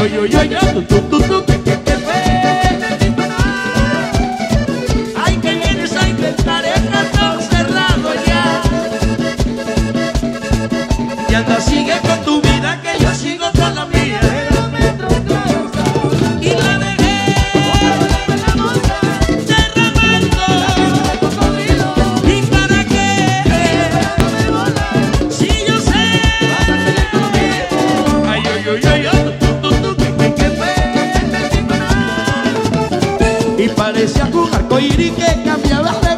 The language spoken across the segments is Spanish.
oi, oi, oi, oi, oi, oír y que cambiabas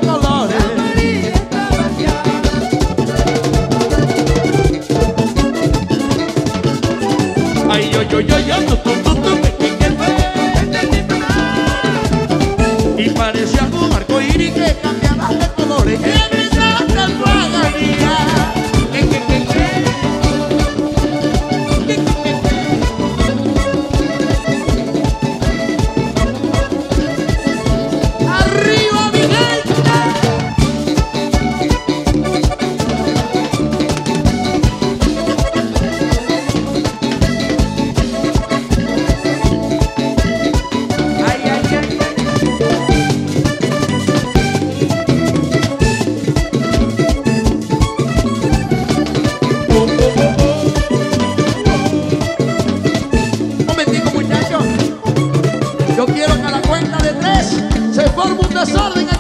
desorden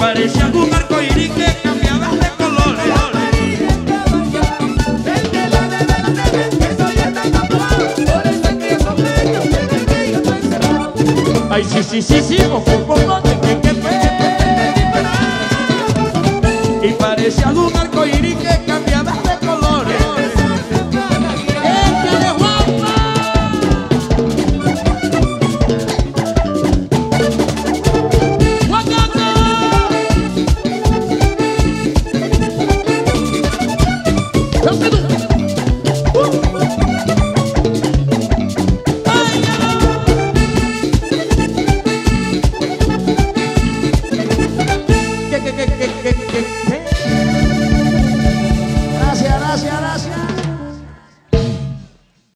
Parecía un arco iris que cambiabas de colores. Ay, sí, sí, sí, sí, ojo, ojo,